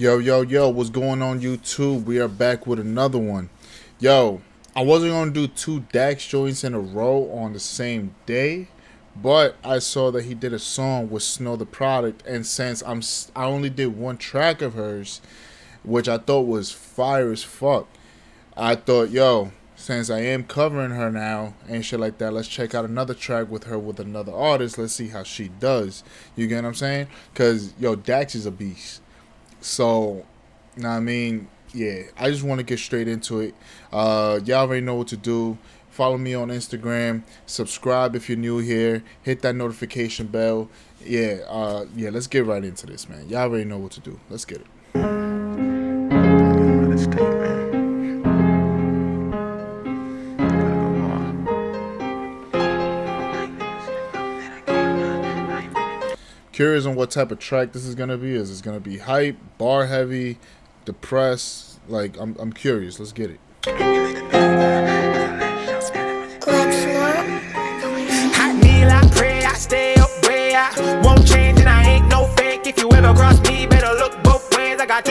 Yo, yo, yo, what's going on YouTube? We are back with another one. Yo, I wasn't going to do two Dax joints in a row on the same day, but I saw that he did a song with Snow Tha Product, and since I'm I only did one track of hers, which I thought was fire as fuck, I thought, yo, since I am covering her now and shit like that, let's check out another track with her with another artist. Let's see how she does. You get what I'm saying? Cause yo, Dax is a beast. So, now I mean? Yeah, I just want to get straight into it. Uh, y'all already know what to do. Follow me on Instagram. Subscribe if you're new here. Hit that notification bell. Yeah, uh, yeah. Let's get right into this, man. Y'all already know what to do. Let's get it. Curious on what type of track this is gonna be. Is this gonna be hype, bar heavy, depressed? Like I'm I'm curious. Let's get it. Won't change and I ain't no fake. If you ever cross me, better look both ways. I got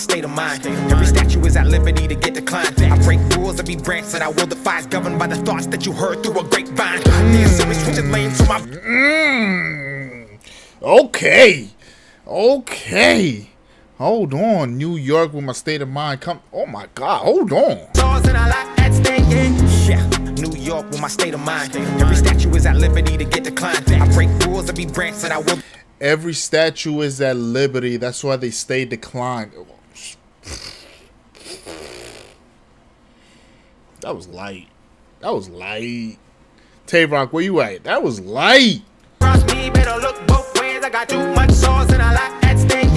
state of mind. Every statue is at liberty to get declined. I break rules, every branch that I will defy is governed by the thoughts that you heard through a grapevine. Mm. switching lanes so my. Mm. Okay. Okay. Hold on, New York with my state of mind. Come, oh my God, hold on. New York with my state of mind. Every statue is at liberty to get declined. I break rules, every branch that I will. Every statue is at liberty. That's why they stay declined. That was light. That was light. Tay Rock, where you at? That was light. Cross me, better look both ways. I got too much sauce and I like at stake.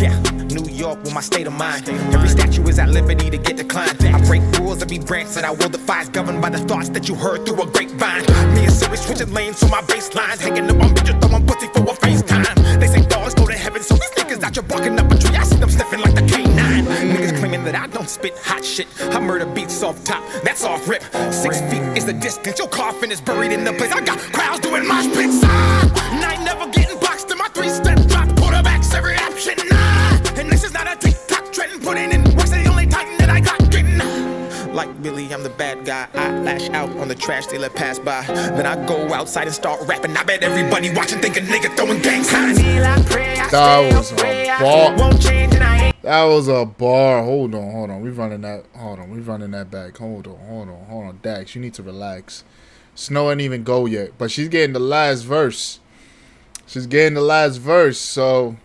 Yeah, New York with my state of mind. Every statue is at liberty to get declined. I break rules, every branch that I will defy is governed by the thoughts that you heard through a grapevine. Me and Siri switching lanes on my baseline. Hanging up on bitches, throwing pussy for a FaceTime. They say dogs go to heaven, so these niggas out here barking up a tree. I see them sniffing like the canine. That I don't spit hot shit. I murder beats off top, that's off rip. Six feet is the distance, your coffin is buried in the place. I got crowds doing mosh pits. Ah, Like Billie, I'm the bad guy. I lash out on the trash they let pass by. Then I go outside and start rapping. I bet everybody watching think a nigga throwing gang signs. That was a bar. That was a bar. Hold on, hold on. We running that. Hold on. We running that back. Hold on, hold on, hold on. Dax, you need to relax. Snow ain't even go yet, but she's getting the last verse. She's getting the last verse. So,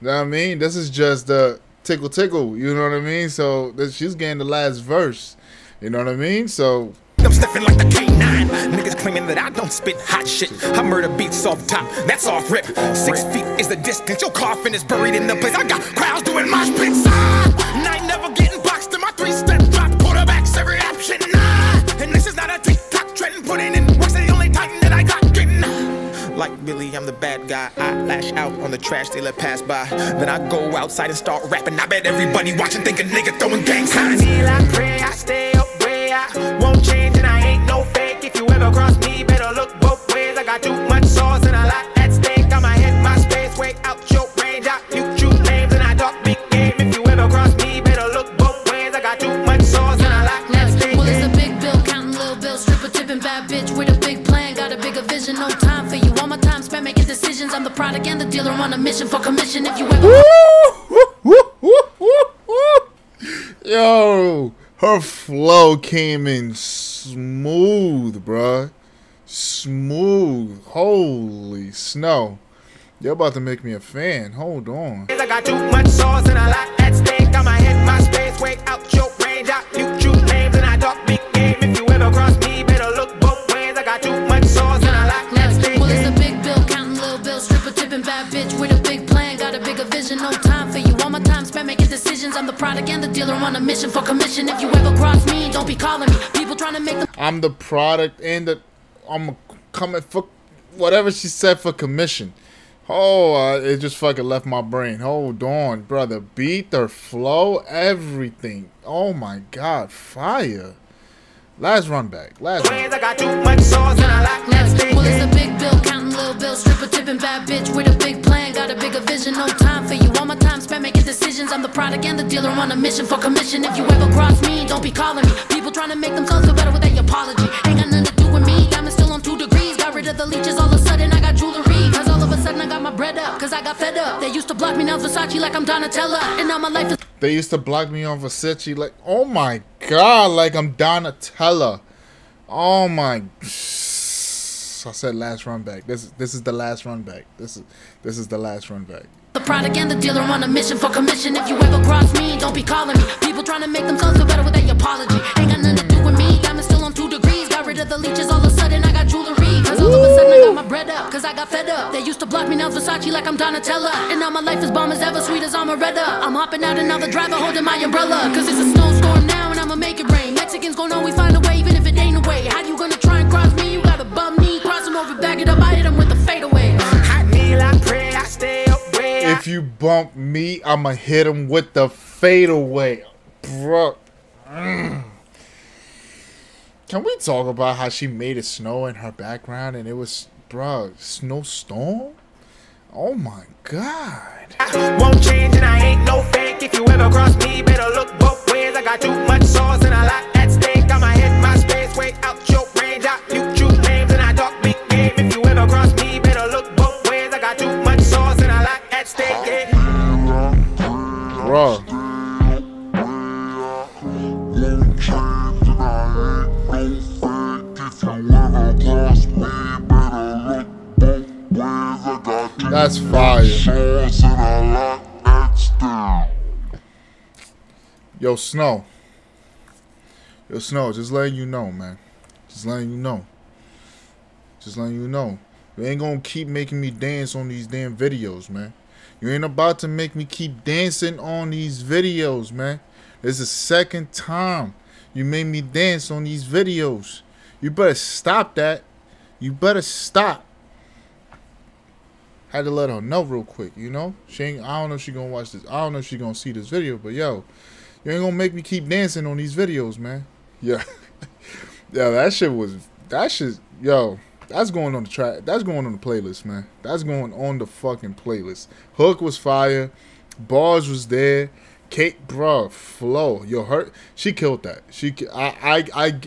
you know what I mean? This is just the tickle tickle. You know what I mean? So this, she's getting the last verse. You know what I mean? So I'm sniffing like the K9. Niggas claiming that I don't spit hot shit. I murder beats off top, that's off rip. Six feet is the distance, your coffin is buried in the place. I got crowds doing mosh pits. Ah, and I never getting boxed in my three step drop. Quarterbacks every option. Nah, and this is not a TikTok trend. Putting in work's the only time that I got getting. Like Billie, I'm the bad guy. I lash out on the trash they let pass by. Then I go outside and start rapping. I bet everybody watching think a nigga throwing gang signs. I I pray, I stay up way I won't change and I ain't no fake. If you ever cross me, better look both ways. I got too much sauce and I like at stake. Got my head, my space, way out your range. I mute you names and I talk big game. If you ever cross me, better look both ways. I got too much sauce and I like at stake. Well, it's a big bill, counting little bills, stripper tipping bad bitch with a big plan. Got a bigger vision, no time for you. All my time spent making decisions. I'm the product and the dealer on a mission for commission. If you ever. Yo, her flow came in smooth, bruh. Smooth. Holy snow. You're about to make me a fan. Hold on. Decisions. I'm the product and the dealer on a mission for commission. If you ever cross me, don't be calling me. People trying to make the. I'm the product and the. I'm coming for whatever she said for commission. Oh, uh, it just fucking left my brain. Hold on, brother. Beat their flow, everything. Oh my god, fire. Last run back. Last run. I got too much sauce and I like that Well, it's a big bill, counting little bills, stripper tipping bad bitch with a big plan. Got a bigger vision, no time for you. All my time spent making decisions. I'm the product and the dealer on a mission for commission. If you ever cross me, don't be calling me. People trying to make themselves feel better with a apology. Ain't got nothing to do with me. Diamond still on two degrees. Got rid of the leeches all of a sudden. I got jewelry Cause all of a sudden I got my bread up, cause I got fed up. They used to block me now Versace like I'm Donatella. And now my life is. They used to block me on Versace like, oh my god, like I'm Donatella. Oh my. I said last run back. This this is the last run back. This is this is the last run back. The product and the dealer on a mission for commission. If you ever cross me, don't be calling me. People trying to make themselves feel better with a apology. Ain't got nothing to do with me. I'm still on two degrees. Got rid of the leeches all of a sudden. I got jewelry. Cause all of a sudden I got my bread up. Cause I got fed up. They used to block me now Versace like I'm Donatella. And now my life is bomb as ever, sweet as Amaretta. I'm hopping out another driver holding my umbrella. Cause it's a snowstorm now and I'ma make it rain. Mexicans gon' always find a way even if it ain't a way. How you gonna try and cross me? You got a bum knee. Cross him over, back it up. I hit him with the fadeaway. Hot meal, I pray, I stay away. If you bump me, I'ma hit him with the fadeaway. Bro. Mm. Can we talk about how she made it snow in her background and it was, bro, snowstorm? Oh my god. I won't change and I ain't no fake. If you ever cross me, better look both ways. I got too much sauce and I like at stake. I'ma hit my space, way out your range. I mute you names and I talk big game. If you ever cross me, better look both ways. I got too much sauce and I like at stake. Yeah. Yo, Snow. Yo, Snow, just letting you know, man. Just letting you know. Just letting you know. You ain't gonna keep making me dance on these damn videos, man. You ain't about to make me keep dancing on these videos, man. Is the second time you made me dance on these videos. You better stop that. You better stop. Had to let her know real quick, you know? She ain't I don't know if she gonna watch this. I don't know if she gonna see this video, but yo, you ain't gonna make me keep dancing on these videos, man. Yeah. yeah, that shit was that shit yo, that's going on the track. That's going on the playlist, man. That's going on the fucking playlist. Hook was fire. Bars was there. Kate, bro, flow. Yo, her, she killed that. She, I, I, I,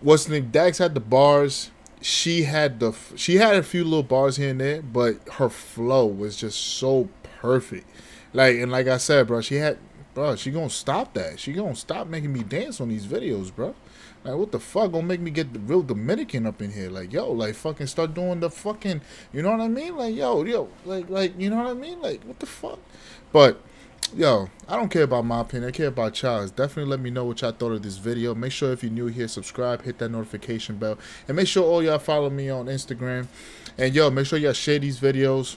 what's the name? Dax had the bars she had the she had a few little bars here and there, but her flow was just so perfect. Like and like I said, bro, she had bro, she gonna stop that. She gonna stop making me dance on these videos, bro. Like what the fuck gonna make me get the real Dominican up in here? Like yo, like fucking start doing the fucking, you know what I mean? Like yo, yo, like like you know what I mean? Like what the fuck? But yo, I don't care about my opinion. I care about y'all's. Definitely let me know what y'all thought of this video. Make sure if you're new here, subscribe, hit that notification bell, and make sure all y'all follow me on Instagram. And yo, make sure y'all share these videos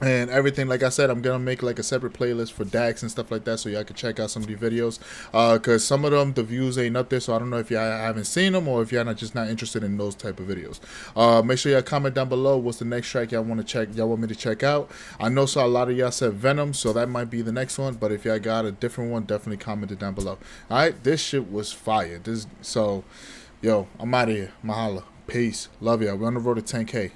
and everything like i said i'm gonna make like a separate playlist for dax and stuff like that so y'all can check out some of the videos. Uh because some of them the views ain't up there so i don't know if y'all haven't seen them or if y'all not just not interested in those type of videos. Uh make sure y'all comment down below what's the next track y'all want to check y'all want me to check out. I know so a lot of y'all said venom so that might be the next one but if y'all got a different one definitely comment it down below. All right this shit was fire. This so yo i'm out of here. Mahalo. Peace. Love y'all. We're on the road to 10k